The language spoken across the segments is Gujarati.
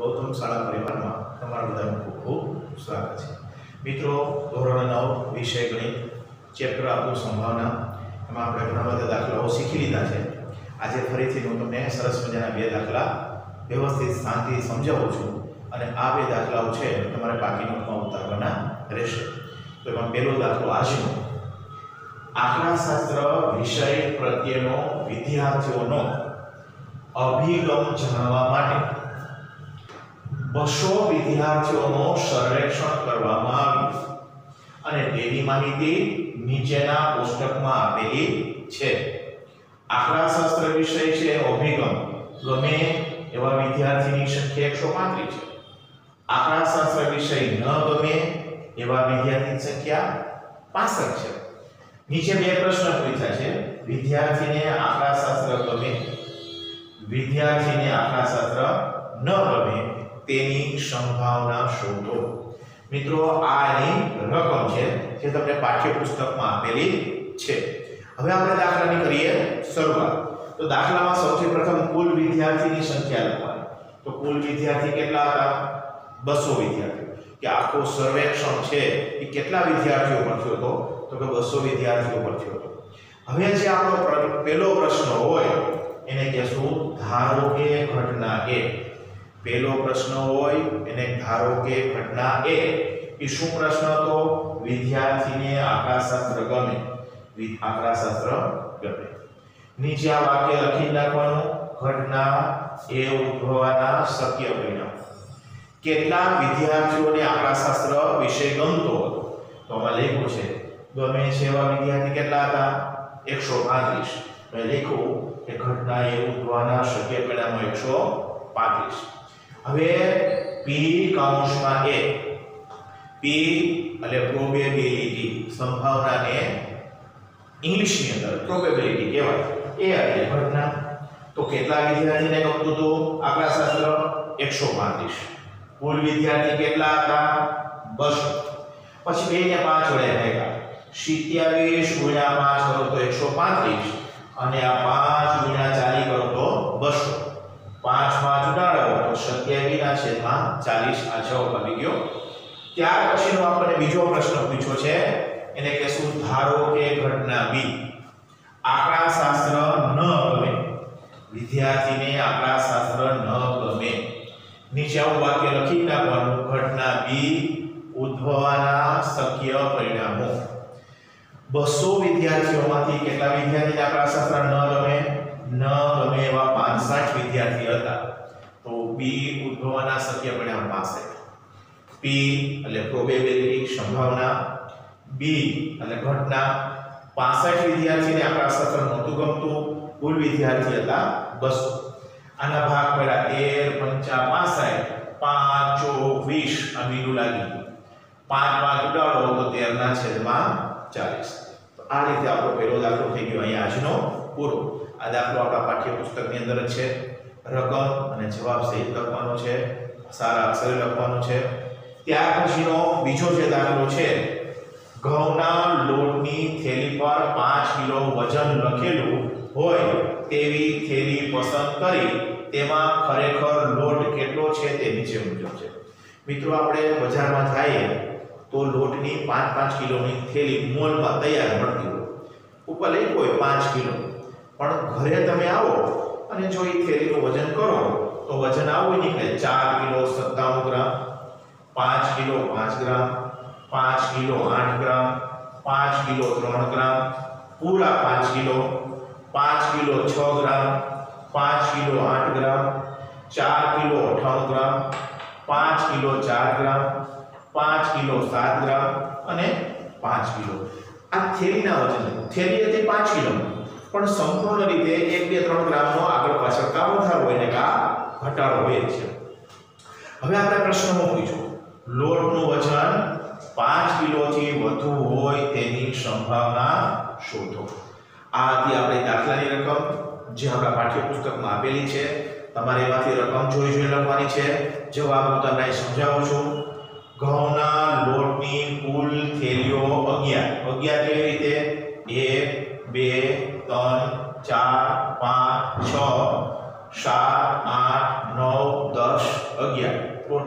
ગૌતમ શાળા પરિવારમાં તમારા બધાનું ખૂબ ખૂબ સ્વાગત છે. મિત્રો, ધોરણ નવ વિષય ગણિત ચેપ્ટર આપણું સંભાવના, એમાં આપણે ઘણા બધા દાખલાઓ શીખી લીધા છે. આજે ફરીથી હું તમને સરસ મજાના બે દાખલા વ્યવસ્થિત શાંતિ સમજાવું છું અને આ બે દાખલાઓ છે તમારે બાકી નોટમાં ઉતારવાના રહેશે. તો એમાં પહેલો દાખલો આજનો. આંકડાશાસ્ત્ર વિષય પ્રત્યેનો વિદ્યાર્થીઓનો અભિગમ જાણવા માટે બસો વિદ્યાર્થીઓનું સર્વેક્ષણ કરવામાં આવ્યું અને તેની માહિતી નીચેના પુસ્તકમાં આપેલી છે. આંકડાશાસ્ત્ર વિષય છે અભિગમ. ગમે એવા વિદ્યાર્થીની સંખ્યા એકસો પાંત્રીસ છે. આંકડાશાસ્ત્ર વિષય ન ગમે એવા વિદ્યાર્થીની સંખ્યા પાસઠ છે. નીચે બે પ્રશ્ન પૂછ્યા છે. વિદ્યાર્થીને આંકડાશાસ્ત્ર ગમે. વિદ્યાર્થીને આંકડાશાસ્ત્ર ન ગમે તેની સંભાવના શોધો. મિત્રો, આ એની રકમ છે જે તમને પાઠ્યપુસ્તકમાં આપેલી છે. હવે આપણે દાખલાની કરીએ શરૂઆત. તો દાખલામાં સૌથી પ્રથમ કુલ વિદ્યાર્થીની સંખ્યા લખવાની. તો કુલ વિદ્યાર્થી કેટલા હતા? બસો વિદ્યાર્થીઓ. કે આખો સર્વેક્ષણ છે એ કેટલા વિદ્યાર્થીઓ પર થયો હતો? તો કે બસો વિદ્યાર્થીઓ પર થયો હતો. હવે જે આપણો પહેલો પ્રશ્ન હોય, એને કહેશું ધારો કે ઘટના એ પહેલો પ્રશ્ન હોય એને ધારો કે ઘટના એ એ શું પ્રશ્ન તો વિદ્યાર્થીને આંકડાશાસ્ત્ર ગમે. આંકડાશાસ્ત્ર ગમે. નીચે આ વાક્ય લખી નાખવાનું. ઘટના એ ઉદ્ભવવાના શક્ય પરિણામ. કેટલા વિદ્યાર્થીઓને આંકડાશાસ્ત્ર વિષય ગમતો હતો. તો આમાં લખ્યું છે, ગમે છે એવા વિદ્યાર્થી કેટલા હતા? એકસો પાંત્રીસ. મેં લખ્યું કે ઘટના એ ઉદ્ભવવાના શક્ય પરિણામો એકસો પાંત્રીસ. હવે પી કૌંસમાં a. પી એટલે પ્રોબેબિલિટી સંભાવનાને ઇંગ્લિશની અંદર પ્રોબેબિલિટી કહેવાય. એ એટલે ઘટના તો કેટલા વિદ્યાર્થીને ગમતું હતું? આંકડાશાસ્ત્ર એકસો પાંત્રીસ. કુલ વિદ્યાર્થી કેટલા હતા? બસો. પછી બે ને પાંચ વડે ભાગ્યા. સિત્યાવીસ ગુણ્યા પાંચ કરો તો એકસો પાંત્રીસ. અને આ પાંચ ગુણ્યા ચાલી કરો તો બસો. પાંચ પાંચ ઉડાડો. તો સત્યાવીસ ના છેદમાં ચાલીસ આ જવાબ આવી ગયો. ત્યાર પછીનો આપણને બીજો પ્રશ્ન પૂછ્યો છે. એને કહેશું ધારો કે ઘટના બી. આંકડાશાસ્ત્ર ન ગમે. વિદ્યાર્થીને આંકડાશાસ્ત્ર ન ગમે. નીચે આવું વાક્ય લખી નાખવાનું. ઘટના બી ઉદ્ભવવાના શક્ય પરિણામો. બસો વિદ્યાર્થીઓમાંથી કેટલા વિદ્યાર્થીને આંકડાશાસ્ત્ર ન ગમે? ન ગમે એવા 65 વિદ્યાર્થી હતા. તો બી ઉદ્ભવવાના શક્ય પરિણામ પાસે. પી એટલે પ્રોબેબિલિટી, સંભાવના. બી એટલે ઘટના. 65 વિદ્યાર્થીને આપણા સત્ર નહોતું ગમતું. કુલ વિદ્યાર્થી હતા 200 આના ભાગ પડ્યા 13 પંચા 65 પાંચ ચોક 20 આ મીંડું લાગી ગયું પાંચ પાંચ ઉડાડો તો 13 ના છેદમાં 40 તો આ રીતે આપણો પહેલો દાખલો થઈ ગયો અહીંયા આજનો પૂરો. આ દાખલો આપણા પાઠ્યપુસ્તકની અંદર જ છે. રકમ અને જવાબ સહિત લખવાનો છે, સારા અક્ષરે લખવાનો છે. ત્યાર પછીનો બીજો જે દાખલો છે, ઘઉંના લોટની થેલી પર પાંચ કિલો વજન લખેલું હોય તેવી થેલી પસંદ કરી તેમાં ખરેખર લોટ કેટલો છે તે નીચે મુજબ છે. મિત્રો, આપણે બજારમાં જઈએ તો લોટની 5 5 કિલોની થેલી મોલમાં તૈયાર મળતી હોય. ઉપર લઈ કોઈ પાંચ કિલો. પણ ઘરે તમે આવો અને જો એ થેલીનું વજન કરો, તો વજન આવું નીકળે 4 kilo 57 gram 5 kilo 5 gram 5 kilo 8 gram 5 kilo 3 gram, પૂરા 5 kilo 5 kilo 6 gram 5 kilo 8 gram 4 kilo 98 gram 5 kilo 4 gram 5 kilo 7 gram અને 5 કિલો. આ થેલીના વજન, થેલી હતી 5 કિલો. પણ સંપૂર્ણ રીતે 1 2 3 ગ્રામનો આગળ પાછળ કા વધારો હોય ને કા ઘટાડો હોય છે. હવે આપણે પ્રશ્નમાં પૂછ્યો. લોટનું વજન 5 કિલોથી વધુ હોય તેની સંભાવના શોધો. આ હતી આપણી દાખલાની રકમ, જે આપણા પાઠ્યપુસ્તકમાં આપેલી છે. તમારે એમાંથી રકમ જોઈ જોઈ લખવાની છે. જવાબ હું તમને સમજાવું છું.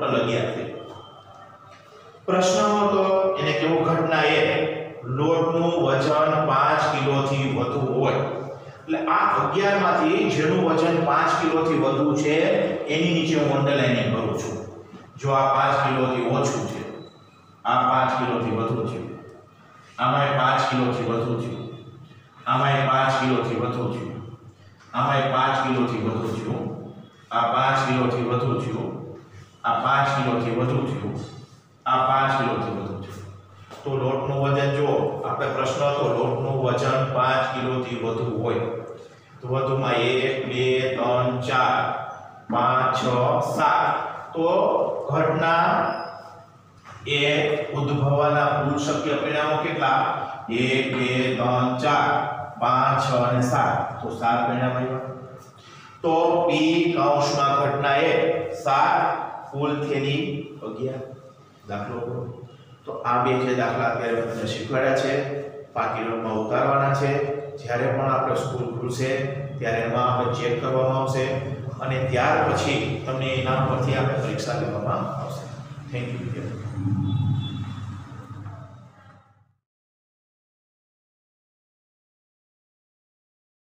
ટોટલ અગિયાર પ્રશ્નમાં તો એને કેવું ઘટના એ લોટનું વજન પાંચ કિલોથી વધુ હોય. એટલે આ અગિયારમાંથી જેનું વજન પાંચ કિલોથી વધુ છે, એની નીચે હું અંડરલાઇનિંગ કરું છું. જો આ પાંચ કિલોથી ઓછું છે, આ પાંચ કિલોથી વધુ છે, આમાં પાંચ કિલોથી વધુ છે, આમાં પાંચ કિલોથી વધુ છે, આમાં પાંચ કિલોથી વધુ છે, આ પાંચ કિલોથી વધુ છે આ પાંચ કિલોથી વધુ થયું. આ પાંચ કિલોથી વધુ થયું. તો લોટનું વજન જો આપણે પ્રશ્ન હતો, લોટનું વજન પાંચ કિલોથી વધુ હોય તો વધુમાં એક, બે, ત્રણ, ચાર, પાંચ, છ, સાત. તો ઘટના એ ઉદ્ભવવાના કુલ શક્ય પરિણામો કેટલા? એક, બે, ત્રણ, ચાર, પાંચ, છ અને સાત. તો સાત પરિણામ આવ્યા. તો પી કૌંસમાં ઘટના એ સાત કુલ થેલી અગિયાર દાખલો કરો. તો આ બે જે દાખલા અત્યારે તમને શીખવાડ્યા છે પાકી નોટમાં ઉતારવાના છે. જ્યારે પણ આપણે સ્કૂલ ખુલશે, ત્યારે એમાં આપણે ચેક કરવામાં આવશે અને ત્યાર પછી તમને એના પરથી આપણે પરીક્ષા લેવામાં આવશે. Thank you